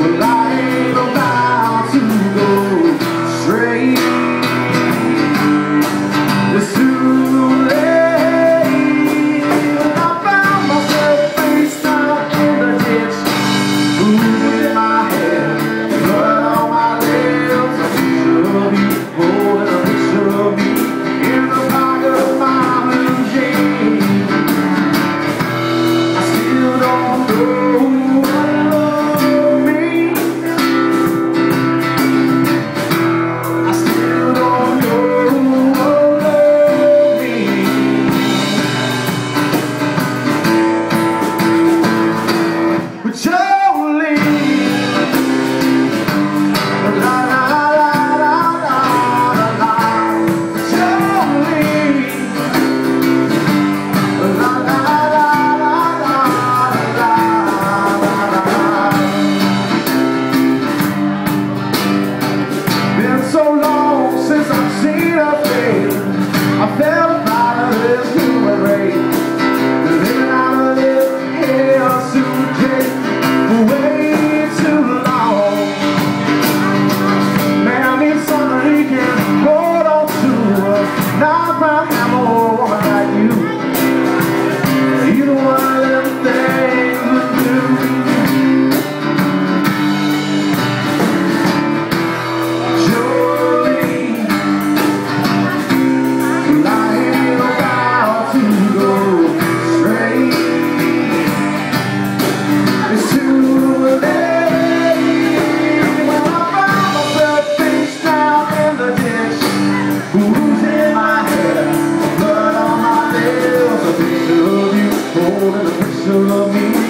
Well, I I'm a don't wanna be